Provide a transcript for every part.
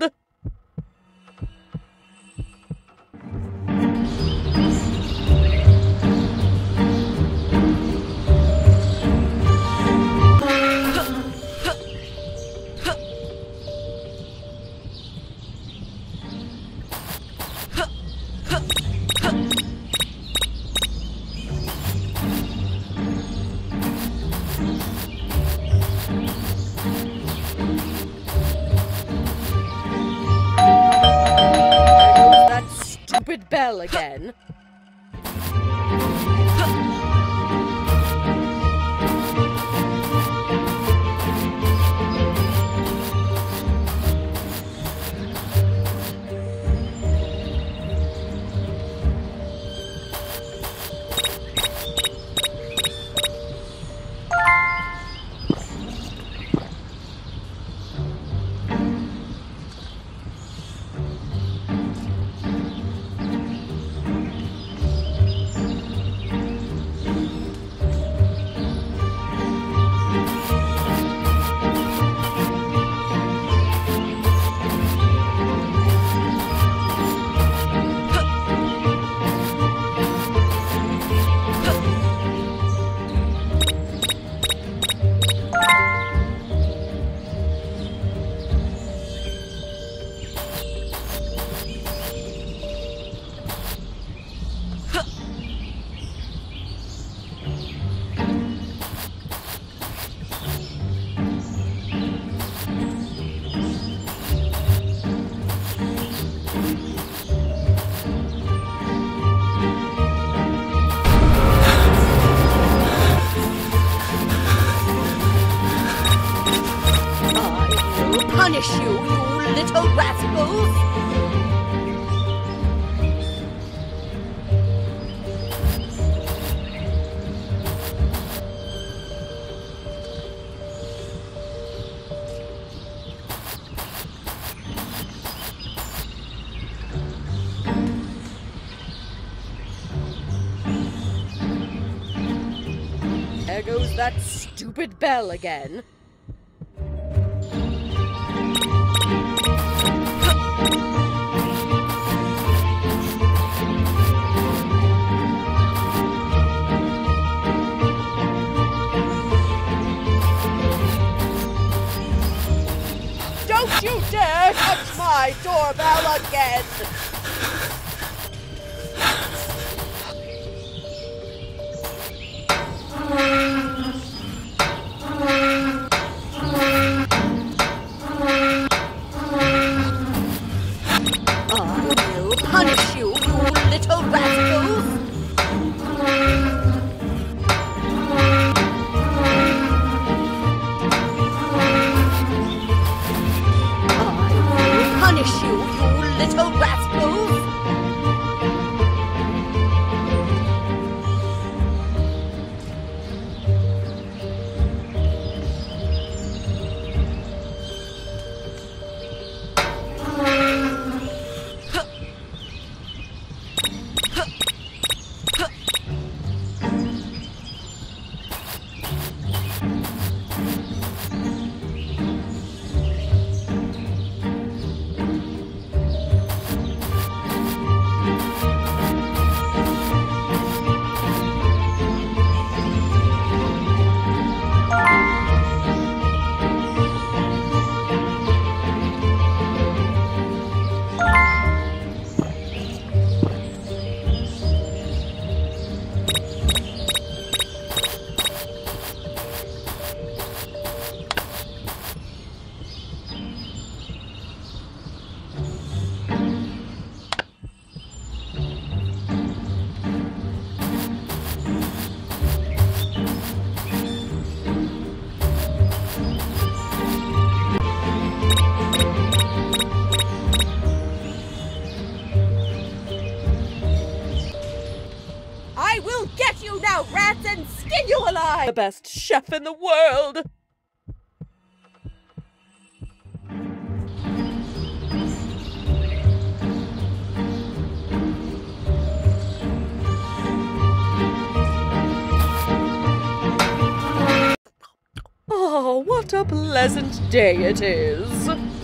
world. Stupid bell again. Punish you, you little rascals! There goes that stupid bell again. My doorbell again! I will punish you, you little rascals! You, little rascals! Best chef in the world! Oh, what a pleasant day it is!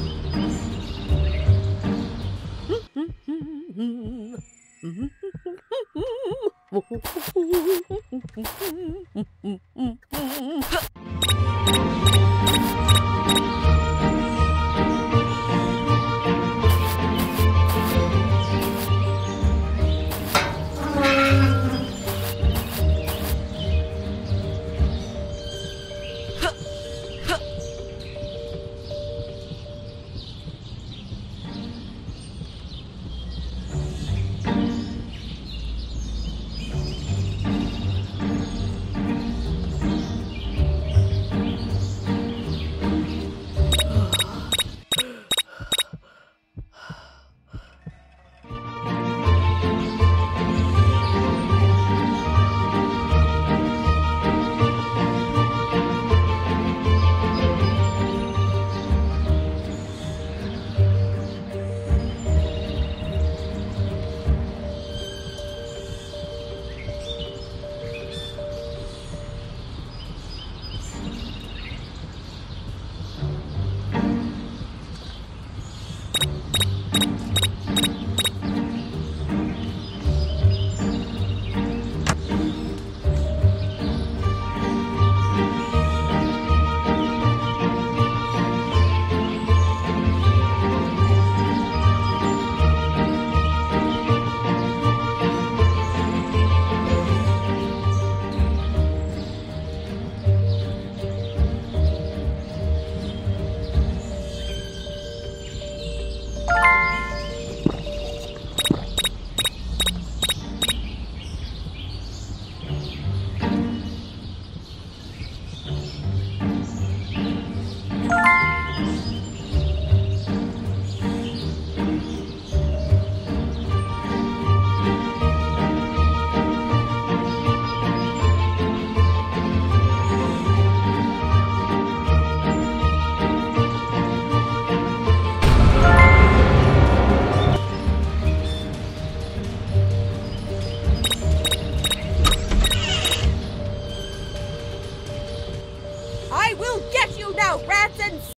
うんうんうんっ